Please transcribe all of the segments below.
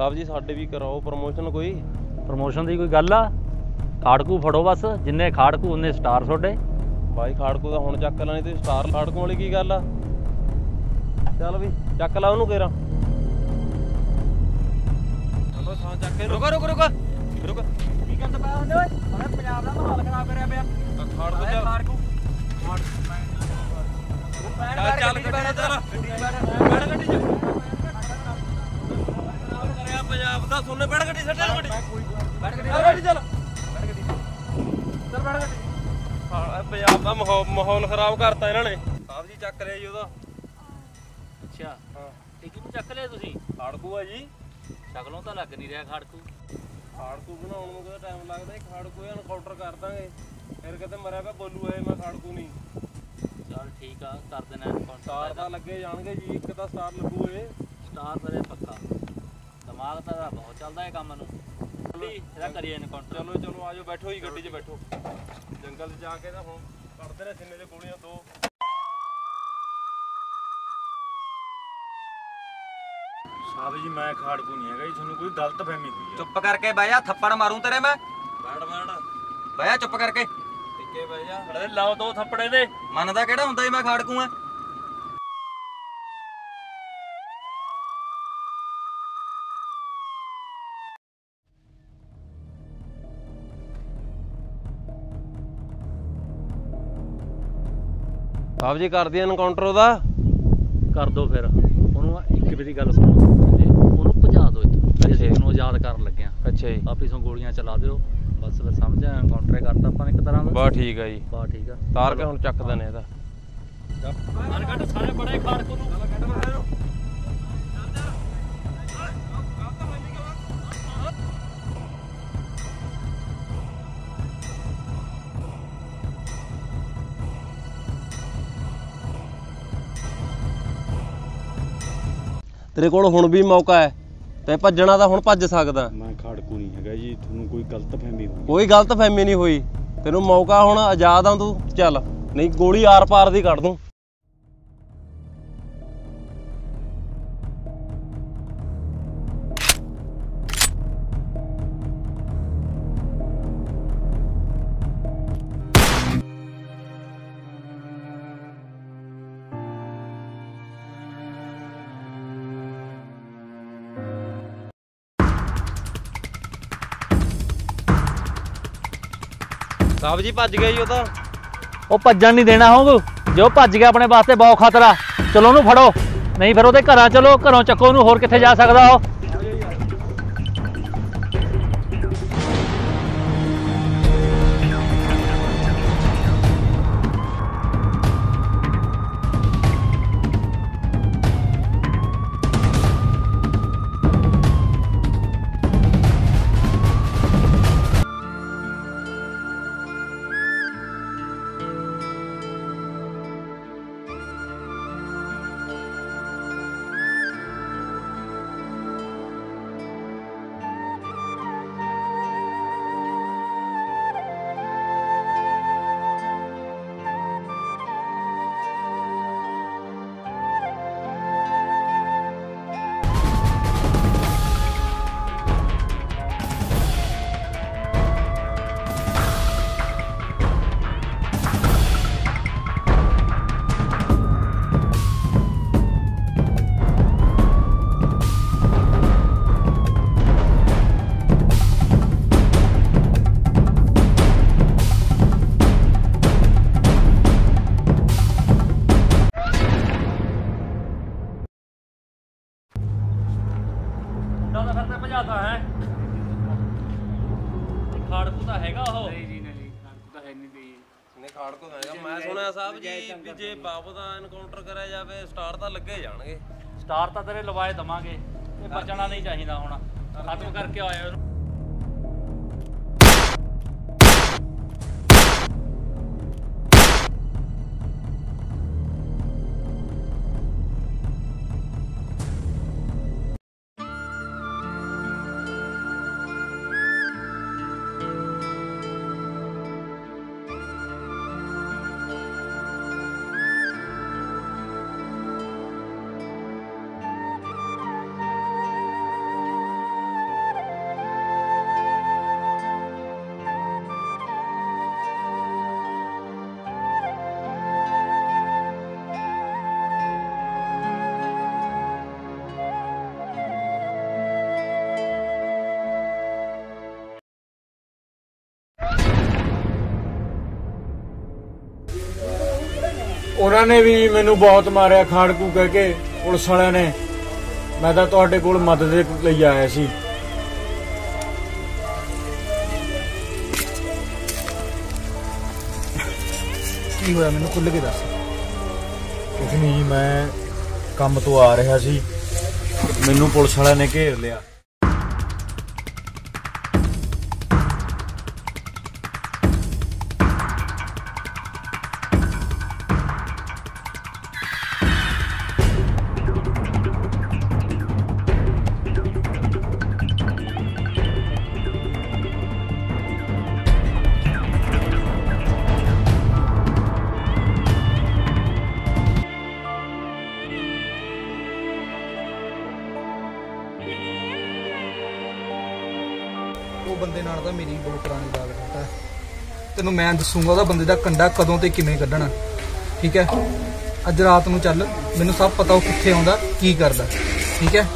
ਸਾਹਿਬ ਜੀ ਸਾਡੇ ਵੀ ਕਰਾਓ ਪ੍ਰਮੋਸ਼ਨ ਕੋਈ? ਪ੍ਰਮੋਸ਼ਨ ਦੀ ਕੋਈ ਗੱਲ ਆ? ਖਾੜਕੂ ਫੜੋ ਬਸ ਜਿੰਨੇ ਖਾੜਕੂ ਉਹਨੇ ਸਟਾਰ ਤੁਹਾਡੇ। ਬਾਈ ਖਾੜਕੂ ਦਾ ਹੁਣ ਚੱਕ ਲੈਣੀ ਤੇ ਸਟਾਰ ਖਾੜਕੂ ਵਾਲੀ ਕੀ ਗੱਲ ਆ? ਚੱਲ ਵੀ ਚੱਕ ਲਾ ਉਹਨੂੰ ਕੇਰਾ। ਚਲੋ ਸਾਂ ਚੱਕ ਕੇ ਰੁਕੋ। ਰੁਕੋ ਰੁਕੋ ਰੁਕੋ। ਕੀ ਕਹਿੰਦਾ ਪਾ ਹੁੰਦੇ ਓਏ? ਉਹਨੇ ਪੰਜਾਬ ਦਾ ਮਾਹੌਲ ਖਰਾਬ ਕਰਿਆ ਪਿਆ। ਖਾੜਕੂ ਚੱਲ। ਖਾੜਕੂ। ਚੱਲ ਚੱਲ ਗੱਡੀ ਚੱਲ ਬੈਠ ਗੱਡੀ ਚ ਪੰਜਾਬ ਦਾ ਸੋਨੇ ਬੈਠ ਗੱਡੀ ਸੱਟੇ ਗੱਡੀ। ਬੈਠ ਗੱਡੀ। ਗੱਡੀ ਚੱਲ। ਬੈਠ ਗੱਡੀ। ਚੱਲ ਬੈਠ ਗੱਡੀ। ਹਾਂ, ਪੰਜਾਬ ਦਾ ਮਾਹੌ- ਮਾਹੌਲ ਖਰਾਬ ਕਰਤਾ ਇਹਨਾਂ ਨੇ। ਸਾਹਿਬ ਜੀ ਚੱਕ ਲਿਆ ਜੀ ਉਹਦਾ। ਅੱਛਾ। ਹਾਂ। ਕਿਉਂ ਚੱਕ ਲਿਆ ਤੁਸੀਂ? ਖਾੜਕੂ ਆ ਜੀ। ਸ਼ਕਲੋਂ ਤਾਂ ਲੱਗ ਨਹੀਂ ਰਿਹਾ ਖਾੜਕੂ। ਖਾੜਕੂ ਬਣਾਉਣ ਨੂੰ ਕਿਹਦਾ ਟਾਈਮ ਲੱਗਦਾ ਇਹ ਖਾੜਕੂ ਐਨਕਾਊਂਟਰ ਕਰ ਦਾਂਗੇ। ਫਿਰ ਕਿਤੇ ਮਰਿਆ ਪਿਆ ਬੋਲੂ ਇਹ ਮੈਂ ਖਾੜਕੂ ਨਹੀਂ। ਚਲ ਠੀਕ ਆ ਕਰ ਦੇਣਾ ਸਟਾਰ ਤਾਂ ਲੱਗੇ ਜਾਣਗੇ ਜੀ ਇੱਕ ਤਾਂ ਸਟਾਰ ਲੱਗੂ ਇਹ। ਸਟਾਰ ਤੇਰੇ ਪੱਕਾ। ਦਿਮਾਗ ਤਾਂ ਇਹਦਾ ਬਹੁਤ ਚੱਲਦਾ ਇਹ ਕੰਮ ਨੂੰ। ਇਹਦਾ ਕਰੀਏ ਇਨਕਾਊਂਟਰ ਚਲੋ ਚਲੋ ਆਜੋ ਬੈਠੋ ਜੀ ਗੱਡੀ 'ਚ ਬੈਠੋ। ਜੰਗਲ 'ਚ ਜਾ ਕੇ ਤਾਂ ਹੁਣ ਕੱਢਦੇ ਨੇ ਸਿੰਨੇ ਦੇ ਗੋਲੀਆਂ ਦੋ। ਸਾਹਿਬ ਜੀ ਮੈਂ ਖਾੜਕੂ ਨਹੀਂ ਹੈਗਾ ਜੀ ਤੁਹਾਨੂੰ ਕੋਈ ਗਲਤ ਫਹਿਮੀ ਹੋਈ ਹੈ ਚੁੱਪ ਕਰਕੇ ਬਹਿ ਜਾ ਥੱਪੜ ਮਾਰੂੰ ਤੇਰੇ ਮੈਂ। ਬੈਠ ਬੈਠ। ਬਹਿ ਜਾ ਚੁੱਪ ਕਰਕੇ। ਟਿੱਕੇ ਬਹਿ ਜਾ। ਅਰੇ ਲਾਓ ਦੋ ਥੱਪੜੇ ਦੇ। ਮੰਨਦਾ ਕਿਹੜਾ ਹੁੰਦਾ ਜੀ ਮੈਂ ਖਾੜਕੂ ਆ ਸਾਹਿਬ ਜੀ ਕਰਦੀ ਐਨਕਾਊਂਟਰ ਉਹਦਾ। ਕਰ ਦੋ ਫਿਰ। ਉਹਨੂੰ ਇੱਕ ਮੇਰੀ ਗੱਲ ਸੁਣੋ। ਉਹਨੂੰ ਭਜਾ ਦਿਓ ਇੱਥੋਂ ਅੱਛਾ। ਅਸੀਂ ਉਹਨੂੰ ਆਜ਼ਾਦ ਕਰਨ ਲੱਗੇ ਆ ਅੱਛਾ ਜੀ। ਆਪੀ ਸੋਂ ਗੋਲੀਆਂ ਚਲਾ ਦਿਓ। ਬਸ ਫਿਰ ਸਮਝ ਆ ਇਨਕਾਊਂਟਰ ਕਰਤਾ ਆਪਾਂ ਨੇ ਇੱਕ ਤਰ੍ਹਾਂ ਦਾ। ਬਾ ਠੀਕ ਆ ਜੀ। ਬਾ ਠੀਕ ਆ। ਤਾਰ ਕੇ ਹੁਣ ਚੱਕ ਦਨੇ ਇਹਦਾ। ਸਾਰੇ ਬੜੇ ਖਾੜਕੂ ਤੇਰੇ ਕੋਲ ਹੁਣ ਵੀ ਮੌਕਾ ਹੈ ਤੇ ਭੱਜਣਾ ਤਾਂ ਹੁਣ ਭੱਜ ਸਕਦਾ। ਮੈਂ ਖਾੜਕੂ ਨਹੀਂ ਹੈਗਾ ਜੀ ਤੁਹਾਨੂੰ ਕੋਈ ਗਲਤ ਫਹਿਮੀ ਹੋਈ। ਕੋਈ ਗਲਤ ਫਹਿਮੀ ਨਹੀਂ ਹੋਈ। ਤੈਨੂੰ ਮੌਕਾ ਹੁਣ ਆਜ਼ਾਦ ਆ ਤੂੰ ਚੱਲ। ਨਹੀਂ ਗੋਲੀ ਆਰ ਪਾਰ ਦੀ ਕੱਢ ਦੂੰ। ਸਾਹਿਬ ਜੀ ਭੱਜ ਗਿਆ ਜੀ ਉਹ ਤਾਂ। ਉਹ ਭੱਜਣ ਨਹੀਂ ਦੇਣਾ ਹੋਊ। ਜੋ ਭੱਜ ਗਿਆ ਆਪਣੇ ਵਾਸਤੇ ਬਹੁਤ ਖਤਰਾ। ਚਲੋ ਉਹਨੂੰ ਫੜੋ। ਨਹੀਂ ਫਿਰ ਉਹਦੇ ਘਰਾਂ ਚਲੋ, ਘਰੋਂ ਚੱਕੋ ਉਹਨੂੰ, ਹੋਰ ਕਿੱਥੇ ਜਾ ਸਕਦਾ ਉਹ? ਵੀ ਨਹੀਂ ਖਾੜ ਕੋ ਹੈਗਾ ਮੈਂ ਸੁਣਿਆ ਸਾਹਿਬ ਜੀ ਵੀ ਜੇ ਬਾਪ ਦਾ ਐਨਕਾਊਂਟਰ ਕਰਿਆ ਜਾਵੇ ਸਟਾਰ ਤਾਂ ਲੱਗੇ ਜਾਣਗੇ। ਸਟਾਰ ਤਾਂ ਤੇਰੇ ਲਵਾਏ ਦਵਾਂਗੇ ਇਹ ਬਚਣਾ ਨਹੀਂ ਚਾਹੀਦਾ ਹੁਣ। ਖਤਮ ਕਰਕੇ ਆਇਆ ਉਹਨੂੰ ਨੇ ਵੀ ਮੈਨੂੰ ਬਹੁਤ ਮਾਰਿਆ ਖਾੜਕੂ ਕਹਿ ਕੇ ਪੁਲਿਸ ਵਾਲਿਆਂ ਨੇ। ਮੈਂ ਤਾਂ ਤੁਹਾਡੇ ਕੋਲ ਮਦਦ ਲਈ ਆਇਆ ਸੀ। ਕੀ ਹੋਇਆ? ਮੈਨੂੰ ਖੁੱਲ ਕੇ ਦੱਸ। ਕੁਝ ਨਹੀਂ ਮੈਂ ਕੰਮ ਤੋਂ ਆ ਰਿਹਾ ਸੀ। ਮੈਨੂੰ ਪੁਲਿਸ ਵਾਲਿਆਂ ਨੇ ਘੇਰ ਲਿਆ। ਤਾਂ ਮੇਰੀ ਬਹੁਤ ਪੁਰਾਣੀ ਗੱਲ ਹੈ। ਤੈਨੂੰ ਮੈਂ ਦੱਸੂਗਾ ਉਹਦਾ ਬੰਦੇ ਦਾ ਕੰਡਾ ਕਦੋਂ ਤੇ ਕਿਵੇਂ ਕੱਢਣਾ। ਠੀਕ ਹੈ? ਅੱਜ ਰਾਤ ਨੂੰ ਚੱਲ, ਮੈਨੂੰ ਸਭ ਪਤਾ ਉਹ ਕਿੱਥੇ ਆਉਂਦਾ, ਕੀ ਕਰਦਾ। ਠੀਕ ਹੈ?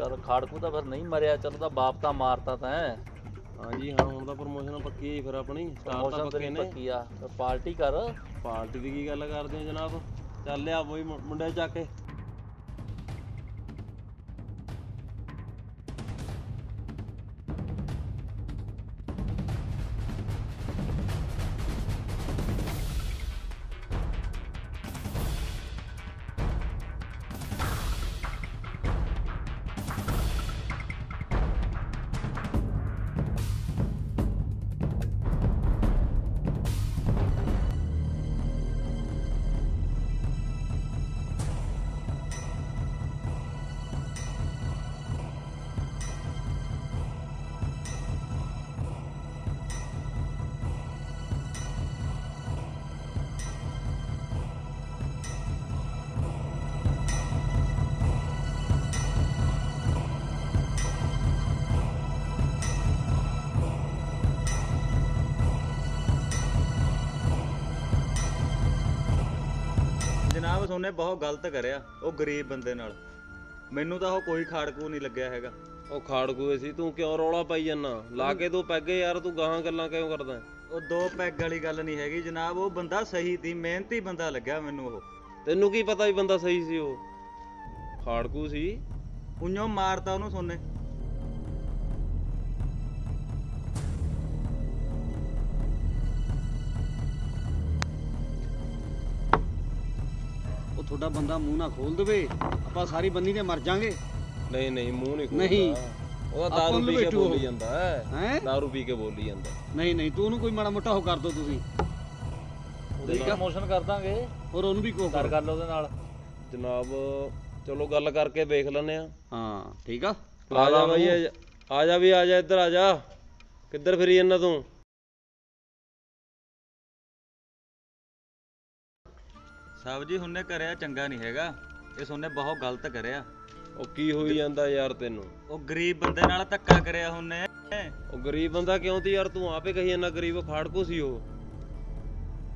ਚਲ ਖਾੜਕੂ ਤਾਂ ਫਿਰ ਨਹੀਂ ਮਰਿਆ ਚਲ ਉਹਦਾ ਬਾਪ ਤਾਂ ਮਾਰਤਾ ਤੈਂ ਹਾਂਜੀ ਹਾਂ ਹੁਣ ਤਾਂ ਪ੍ਰਮੋਸ਼ਨ ਪੱਕੀ ਹੈ ਫਿਰ ਆਪਣੀ। ਸਟਾਰ ਤਾਂ ਪ੍ਰਮੋਸ਼ਨ ਪੱਕੇ ਤੇਰੀ ਨੇ। ਪੱਕੀ ਆ। ਤੇ ਪਾਰਟੀ ਕਰ। ਪਾਰਟੀ ਦੀ ਕੀ ਗੱਲ ਕਰਦੇ ਹੋ ਜਨਾਬ? ਚੱਲ ਲਿਆ ਬੋਈ ਮੁੰਡੇ ਚੱਕ ਕੇ। ਜਨਾਬ ਸੋਨੇ ਬਹੁਤ ਗਲਤ ਕਰਿਆ ਉਹ ਗਰੀਬ ਬੰਦੇ ਨਾਲ। ਮੈਨੂੰ ਤਾਂ ਉਹ ਕੋਈ ਖਾੜਕੂ ਨਹੀਂ ਲੱਗਿਆ ਹੈਗਾ। ਉਹ ਖਾੜ ਕੂਏ ਸੀ ਤੂੰ ਕਿਉਂ ਰੌਲਾ ਪਾਈ ਜਾਂਦਾ? ਲਾ ਕੇ ਦੋ ਪੈਗੇ ਯਾਰ ਤੂੰ ਗਾਹਾਂ ਗੱਲਾਂ ਕਿਉਂ ਕਰਦਾ? ਹੈ? ਉਹ ਦੋ ਪੈਗ ਵਾਲੀ ਗੱਲ ਨਹੀਂ ਹੈਗੀ ਜਨਾਬ ਉਹ ਬੰਦਾ ਸਹੀ ਸੀ ਮਿਹਨਤੀ ਬੰਦਾ ਲੱਗਿਆ ਮੈਨੂੰ ਉਹ। ਤੈਨੂੰ ਕੀ ਪਤਾ ਵੀ ਬੰਦਾ ਸਹੀ ਸੀ ਉਹ? ਖਾੜਕੂ ਸੀ। ਉਈਓ ਮਾਰਤਾ ਉਹਨੂੰ ਸੋਨੇ। ਤੁਹਾਡਾ ਬੰਦਾ ਮੂੰਹ ਨਾ ਖੋਲ ਦੇਵੇ ਆਪਾਂ ਸਾਰੀ ਬੰਦੀ ਤੇ ਮਰ ਜਾਾਂਗੇ। ਨਹੀਂ ਨਹੀਂ ਮੂੰਹ ਨਹੀਂ ਖੋਲਦਾ। ਨਹੀਂ। ਉਹਦਾ ਦਾਰੂ ਪੀ ਕੇ। ਬੋਲੀ ਜਾਂਦਾ ਹੈ। ਹੈ? ਦਾਰੂ ਪੀ ਕੇ ਬੋਲੀ ਜਾਂਦਾ। ਨਹੀਂ ਨਹੀਂ ਤੂੰ ਉਹਨੂੰ ਕੋਈ ਮਾੜਾ ਮੋਟਾ ਹੋ ਕਰ ਦੋ ਤੁਸੀਂ। ਉਹਦੀ ਪ੍ਰਮੋਸ਼ਨ ਕਰ ਦਾਂਗੇ। ਔਰ ਉਹਨੂੰ ਵੀ ਕੋ ਕਰ ਗੱਲ ਉਹਦੇ ਨਾਲ। ਜਨਾਬ ਚਲੋ ਗੱਲ ਕਰਕੇ ਵੇਖ ਲੈਨੇ ਆ ਹਾਂ ਠੀਕ ਆ? ਆ ਜਾ ਬਈ ਆ ਜਾ- ਆ ਜਾ ਵੀ ਆ ਜਾ ਇੱਧਰ ਆ ਜਾ। ਕਿੱਧਰ ਫਿਰੀ ਜਾਂਦਾ ਤੂੰ? ਸਾਹਿਬ ਜੀ ਹੁੰਨੇ ਕਰਿਆ ਚੰਗਾ ਨਹੀਂ ਹੈਗਾ। ਇਹ ਸੋਨੇ ਬਹੁਤ ਗਲਤ ਕਰਿਆ। ਉਹ ਕੀ ਹੋਈ ਜਾਂਦਾ ਯਾਰ ਤੈਨੂੰ? ਉਹ ਗਰੀਬ ਬੰਦੇ ਨਾਲ ਧੱਕਾ ਕਰਿਆ ਹੁੰਨੇ। ਉਹ ਗਰੀਬ ਬੰਦਾ ਕਿਉਂ ਤੀ ਯਾਰ? ਤੂੰ ਆਪੇ ਕਹੀ ਜਾਂਦਾ ਗਰੀਬ ਖਾੜਕੂ ਸੀ ਉਹ।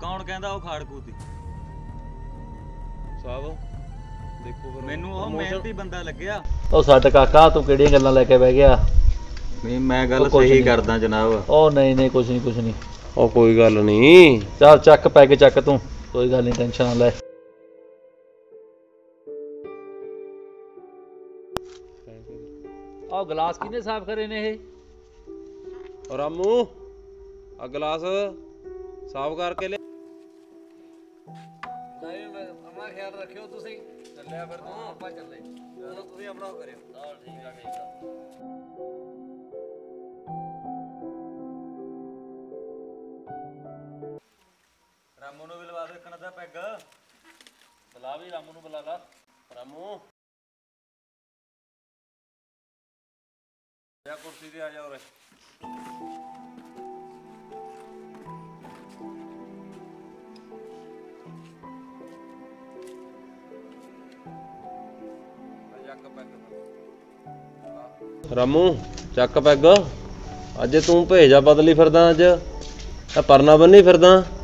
ਕੌਣ ਕਹਿੰਦਾ ਉਹ ਖਾੜਕੂ ਸੀ? ਸਾਹਿਬ ਦੇਖੋ ਫਿਰ ਮੈਨੂੰ ਉਹ ਮਿਹਨਤੀ ਬੰਦਾ ਲੱਗਿਆ। ਉਹ ਛੱਡ ਕਾਕਾ ਤੂੰ ਕਿਹੜੀਆਂ ਗੱਲਾਂ ਲੈ ਕੇ ਬਹਿ ਗਿਆ? ਨਹੀਂ ਮੈਂ ਗੱਲ ਸਹੀ। ਕਰਦਾ ਜਨਾਬ। ਉਹ ਨਹੀਂ ਨਹੀਂ ਕੁਛ ਨਹੀਂ ਕੁਛ ਨਹੀਂ। ਉਹ ਕੋਈ ਗੱਲ ਨਹੀਂ। ਚੱਲ ਚੱਕ ਪੈ ਕੇ ਚੱਕ ਤੂੰ। ਕੋਈ ਗੱਲ ਨਹੀਂ ਟੈਨਸ਼ਨ ਨਾ ਲੈ ਆਹ ਗਲਾਸ ਕਿਹਨੇ ਸਾਫ਼ ਕਰੇ ਨੇ ਇਹ ਰਾਮੂ ਆ ਗਲਾਸ ਸਾਫ਼ ਕਰਕੇ ਲੈ ਆਪਣਾ ਖਿਆਲ ਰੱਖਿਓ ਤੁਸੀਂ ਚੱਲਿਆ ਫਿਰ ਤੂੰ ਆਪਾਂ ਚੱਲੇ ਚਲੋ ਤੁਸੀਂ ਆਪਣਾ ਉਹ ਕਰਿਓ ਹਾਂ ਠੀਕ ਆ ਠੀਕ ਆ ਪੈਗ। ਬੁਲਾ ਵੀ, ਰਾਮੂ ਨੂੰ ਬੁਲਾ ਲਾ। ਰਾਮੂ। ਜਾ ਕੁਰਸੀ ਤੇ ਆ ਜਾ ਉਰੇ। ਰਾਮੂ, ਚੱਕ ਪੈਗ। ਅੱਜ ਤੂੰ ਭੇਜਾ ਬਦਲੀ ਫਿਰਦਾ ਅੱਜ। ਆ ਪਰਨਾ ਬੰਨੀ ਫਿਰਦਾ।